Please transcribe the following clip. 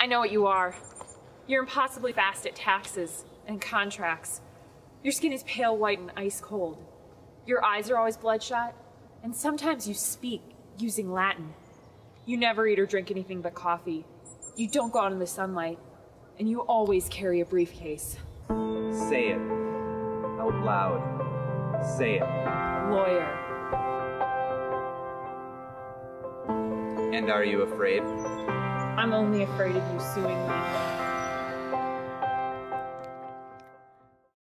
I know what you are. You're impossibly fast at taxes and contracts. Your skin is pale white and ice cold. Your eyes are always bloodshot, and sometimes you speak using Latin. You never eat or drink anything but coffee. You don't go out in the sunlight, and you always carry a briefcase. Say it. Out loud. Say it. Lawyer. And are you afraid? I'm only afraid of you suing me.